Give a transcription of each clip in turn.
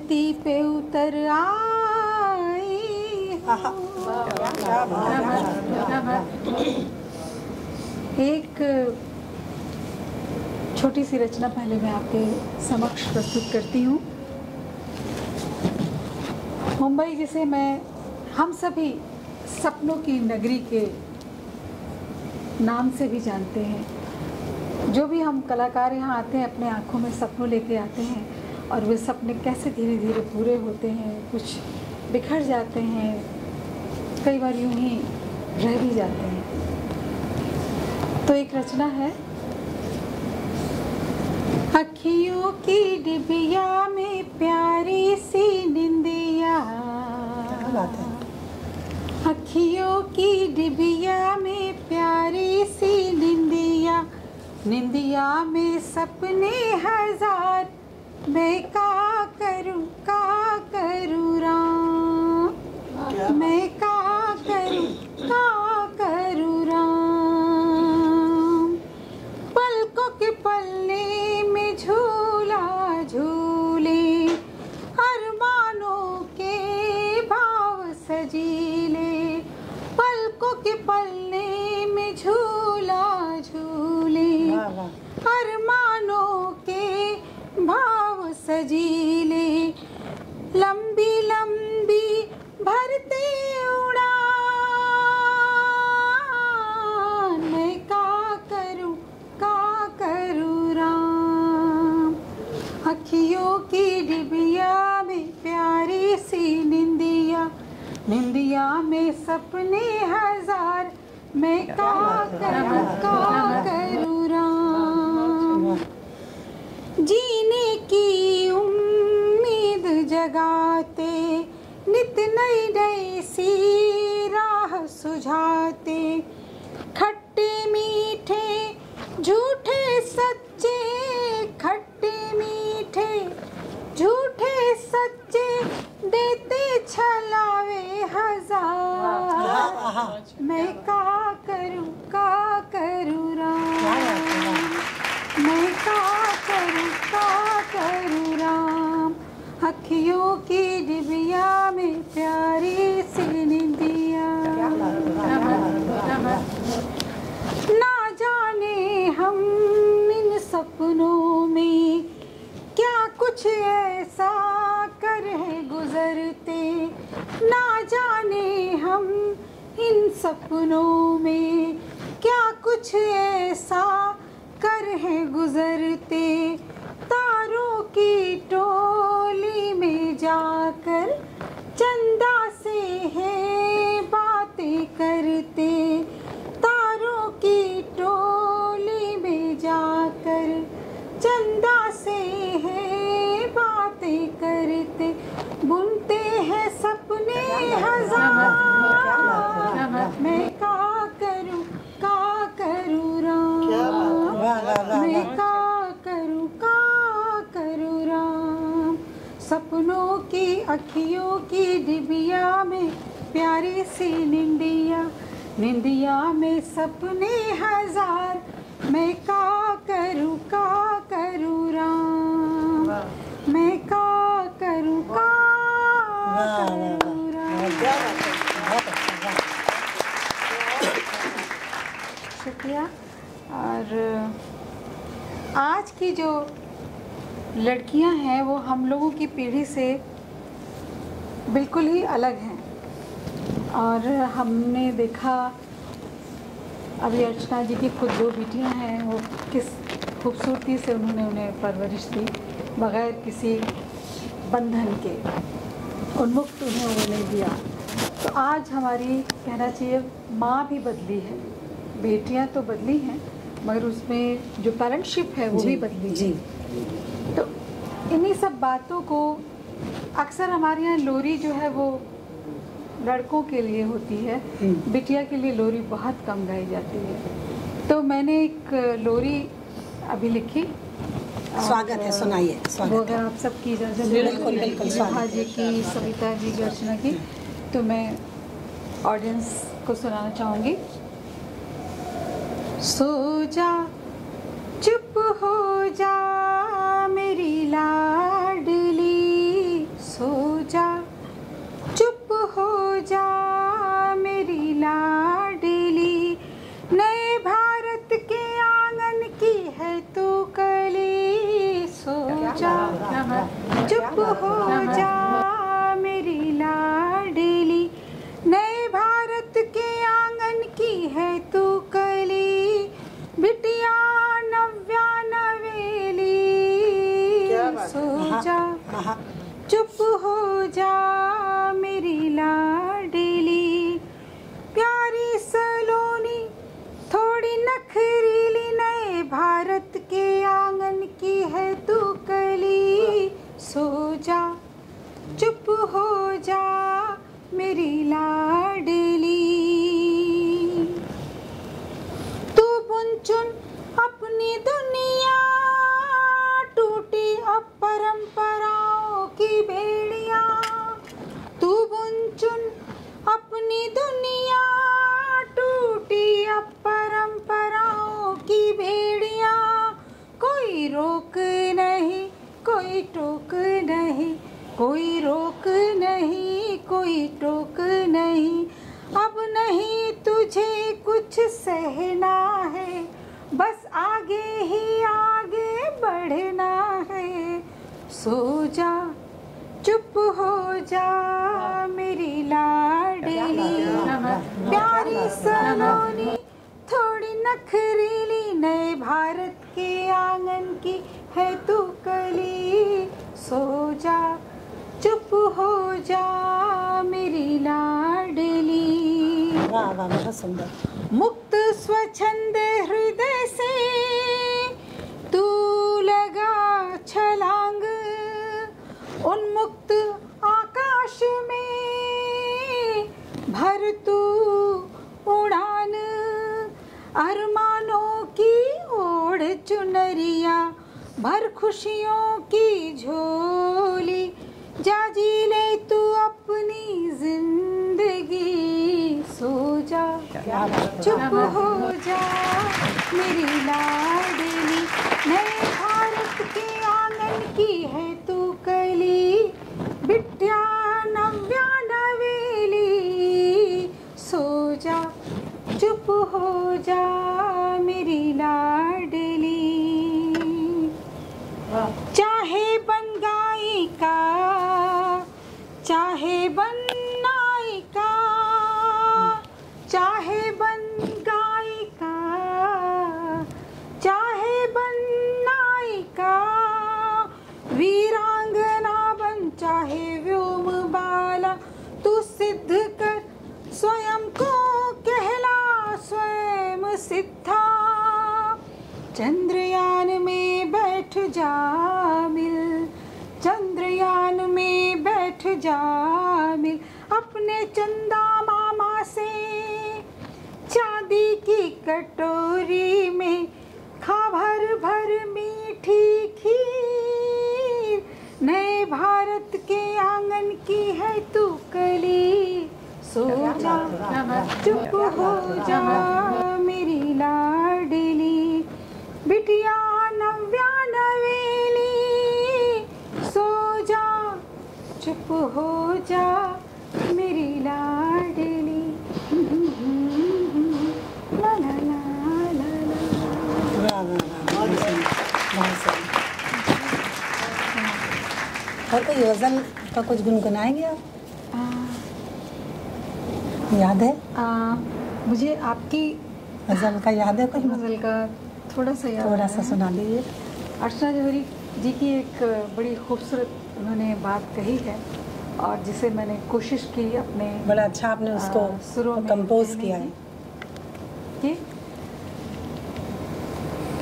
धरती पे उतर आई एक छोटी सी रचना पहले मैं आपके समक्ष प्रस्तुत करती हूँ। मुंबई जिसे मैं, हम सभी सपनों की नगरी के नाम से भी जानते हैं। जो भी हम कलाकार यहाँ आते हैं, अपने आँखों में सपनों लेके आते हैं और वे सपने कैसे धीरे धीरे पूरे होते हैं कुछ बिखर जाते हैं कई बार यूँ ही रह भी जाते हैं। तो एक रचना है। अखियों की डिबिया में प्यारी सी निंदिया। अखियों की डिबिया में प्यारी सी निंदिया। निंदिया में सपने हज़ार मैं का करूँ का करूँ राम? मैं निंदिया में सपने हज़ार मैं का करूँ का करूँ राम? जीने की उम्मीद जगाते नित नई नई सी राह सुझाते अखियों की डिबिया में प्यारी सी निंदिया। ना जाने हम इन सपनों में क्या कुछ ऐसा कर है गुजरते। ना जाने हम इन सपनों में क्या कुछ ऐसा कर है गुजरते। तारों की टोली में जाकर चंदा से है बातें करते, तारों की टोली में जाकर चंदा से है बातें करते। बुनते हैं सपने, हज़ार सपनों की अखियों की डिबिया में प्यारी सी निंदिया। निंदिया में सपने हज़ार मैं का करूँ का करूँ राम? मैं का करूँ का करूँ राम? शुक्रिया। और आज की जो लड़कियाँ हैं वो हम लोगों की पीढ़ी से बिल्कुल ही अलग हैं। और हमने देखा अभी अर्चना जी की खुद दो बेटियाँ हैं वो किस खूबसूरती से उन्होंने उन्हें परवरिश दी बगैर किसी बंधन के। उन्मुक्त उन्हें उन्होंने दिया। तो आज हमारी कहना चाहिए माँ भी बदली है। बेटियाँ तो बदली हैं मगर उसमें जो पेरेंटशिप है वो भी बदली जी। इन्हीं सब बातों को अक्सर हमारे यहाँ लोरी जो है वो लड़कों के लिए होती है हम्म। बिटिया के लिए लोरी बहुत कम गाई जाती है। तो मैंने एक लोरी अभी लिखी। स्वागत है सुनाइए वो स्वागत अगर आप इजाज़त बिल्कुल, बिल्कुल, विभा जी की सविता जी की अर्चना की तो मैं ऑडियंस को सुनाना चाहूँगी। सो जा चुप हो जा। नए के आँगन की है तू कली सो जा चुप हो जा मेरी लाडली कोई रोक नहीं कोई टोक नहीं। अब नहीं तुझे कुछ सहना है बस आगे ही आगे बढ़ना है। सो जा चुप हो जा मेरी लाडली। प्यारी सलोनी थोड़ी नखरीली नए भारत के आँगन की है तू कली। सो चुप हो जा मेरी लाडली। वाह वाह बहुत सुंदर। मुक्त स्वच्छंद हृदय से तू लगा छलांग। उन्मुक्त आकाश में भर तू उड़ान। अरमानों की ओढ़ चुनरिया भर खुशियों की झोली। जा जी ले तू अपनी ज़िंदगी। सो जा। चुप हो जा। मेरी लाडली चाहे बन नायिका, चाहे बन गायिका, चाहे बन नायिका वीरांगना बन, चाहे व्योम बाला, तू सिद्ध कर, स्वयं को कहला, स्वयं सिद्धा। चंद्रयान में बैठ जा मिल, चंद्रयान में बैठ जा, मिल अपने चंदा मामा से। चांदी की कटोरी में खा भर भर मीठी खीर। नए भारत के आँगन की है तू कली। सो जा चुप हो जा मेरी लाडली। बिटिया चुप हो जा मेरी लाडली। ला ला ला ला ला। और कोई गज़ल का कुछ गुनगुनाएँगे आप? याद है? आ, मुझे आपकी गज़ल का याद है कोई? गज़ल का थोड़ा सा याद थोड़ा सा। सुना दीजिए अर्चना जौहरी जी की एक बड़ी खूबसूरत उन्होंने बात कही है। और जिसे मैंने कोशिश की अपने बड़ा अच्छा आपने उसको शुरू कंपोज किया है। कि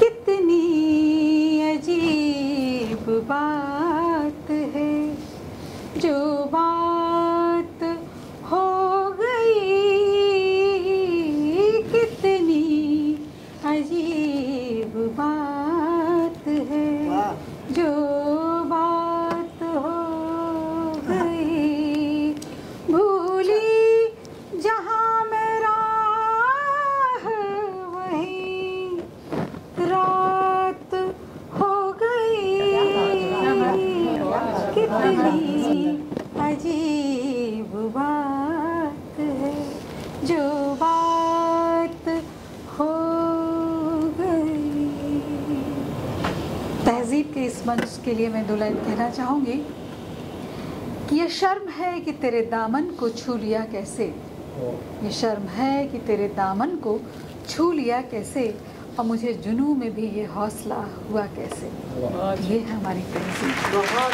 कितनी अजीब बात है जो बात इस मंच के लिए मैं दो लाइन कहना चाहूँगी कि ये शर्म है कि तेरे दामन को छू लिया कैसे? ये शर्म है कि तेरे दामन को छू लिया कैसे? और मुझे जुनू में भी ये हौसला हुआ कैसे? ये हमारी बहुत